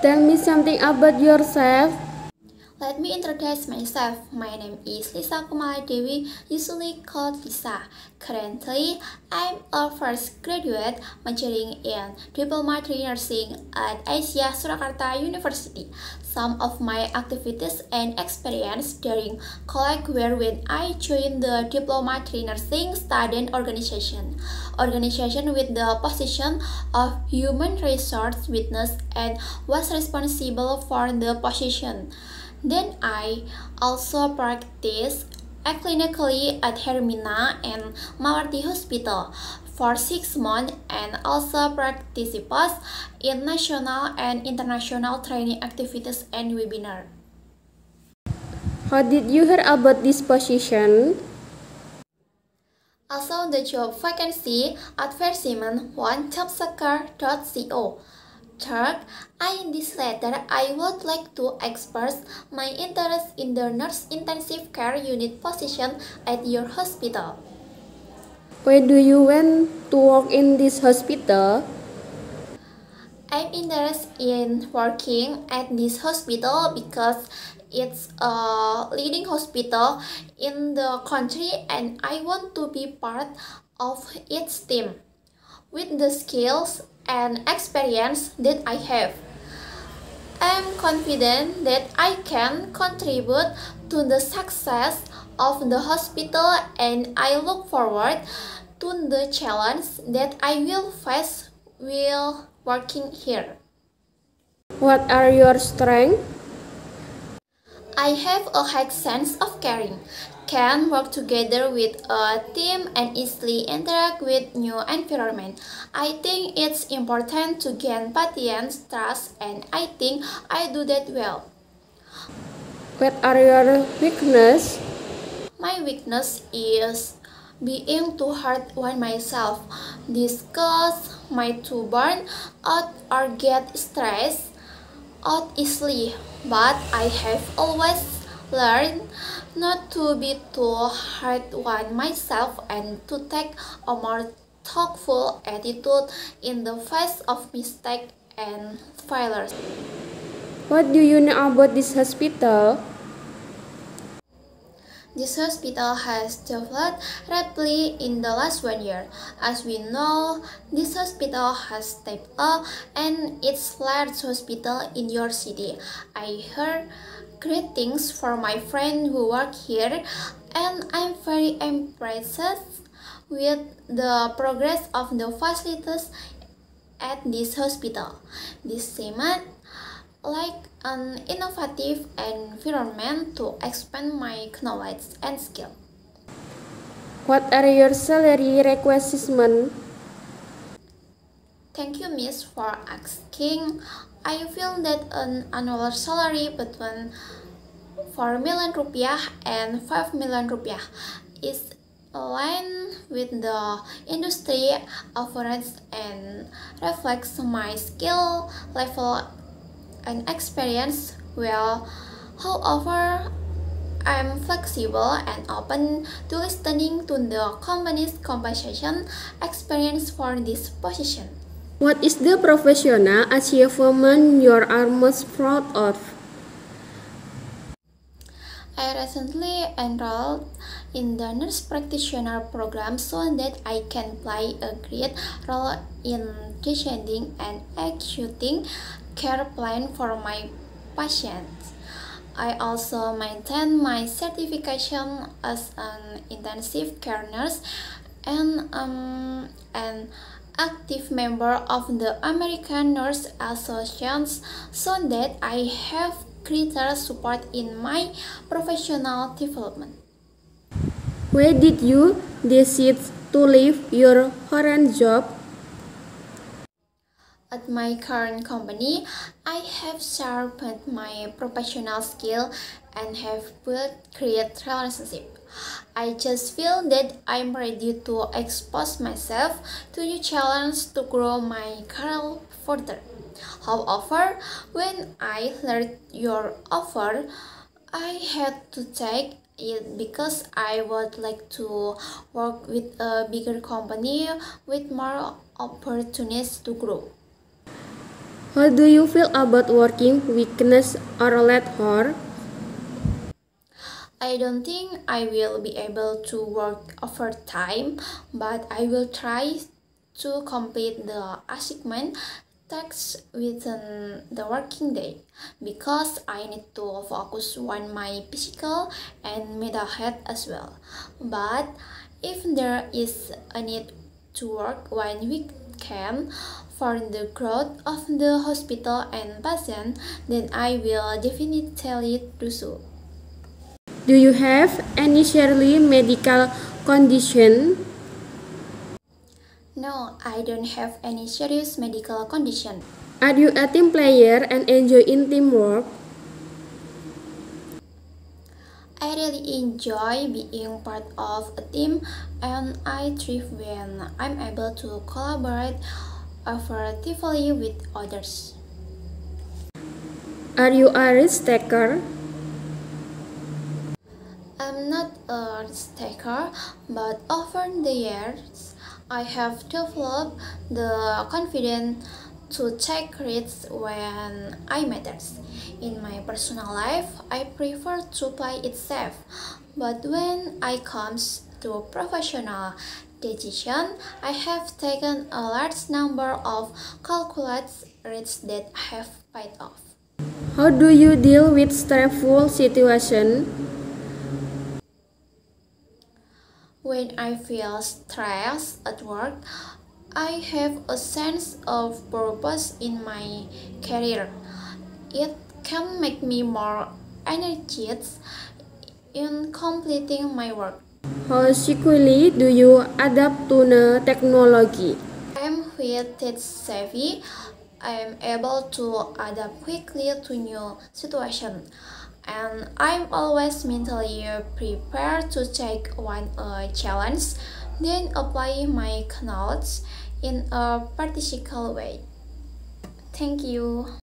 Tell me something about yourself. Let me introduce myself. My name is Lisa Kumala Dewi, usually called Lisa. Currently, I'm a first graduate majoring in Diploma in Nursing at Aisyiyah Surakarta University. Some of my activities and experience during college were when I joined the Diploma in Nursing Student Organization, organization with the position of Human Resource Witness and was responsible for the position. Then I also practiced clinically at Hermina and Moewardi Hospital for six months and also participates in national and international training activities and webinars. How did you hear about this position? Also the job vacancy advertisement on jobseeker.co. Third, in this letter, I would like to express my interest in the nurse intensive care unit position at your hospital. Why do you want to work in this hospital? I'm interested in working at this hospital because it's a leading hospital in the country and I want to be part of its team. With the skills and experience that I have. I am confident that I can contribute to the success of the hospital and I look forward to the challenge that I will face while working here. What are your strengths? I have a high sense of caring, can work together with a team and easily interact with new environment. I think it's important to gain patients' trust and I think I do that well. What are your weaknesses? My weakness is being too hard on myself, discuss my too burn out or get stressed out easily, but I have always learned not to be too hard on myself and to take a more thoughtful attitude in the face of mistakes and failures. What do you know about this hospital? This hospital has developed rapidly in the last one year. As we know, this hospital has stepped up and it's largest hospital in your city. I heard great things from my friend who work here and I'm very impressed with the progress of the facilities at this hospital. This cement like an innovative environment to expand my knowledge and skill. What are your salary requests? Thank you, Miss, for asking. I feel that an annual salary between 4 million rupiah and 5 million rupiah is aligned with the industry average and reflects my skill level and experience well. However, I'm flexible and open to listening to the company's compensation experience for this position. What is the professional achievement you are most proud of? I recently enrolled in the nurse practitioner program so that I can play a great role in designing and executing care plan for my patients. I also maintain my certification as an intensive care nurse and um, an active member of the American Nurse Association so that I have greater support in my professional development. Why did you decide to leave your current job? At my current company, I have sharpened my professional skill and have built great relationship. I just feel that I'm ready to expose myself to new challenges to grow my career further. However, when I heard your offer, I had to take it because I would like to work with a bigger company with more opportunities to grow. How do you feel about working weekends or late hours? I don't think I will be able to work overtime, but I will try to complete the assignment tasks within the working day because I need to focus on my physical and mental health as well. But if there is a need to work one weekend for the growth of the hospital and patient, then I will definitely do so. Do you have any serious medical condition? No, I don't have any serious medical condition. Are you a team player and enjoy in teamwork? Really enjoy being part of a team and I thrive when I'm able to collaborate effectively with others. Are you a risk taker? I'm not a risk taker, but over the years, I have developed the confidence to take risks when I matters. In my personal life, I prefer to play it safe, but when I comes to professional decision, I have taken a large number of calculated risks that I have paid off. How do you deal with stressful situation? When I feel stressed at work, I have a sense of purpose in my career. It can make me more energetic in completing my work. How quickly do you adapt to the technology? I'm with tech savvy. I am able to adapt quickly to new situations and I'm always mentally prepared to take on a uh, challenge, then apply my knowledge in a practical way. Thank you.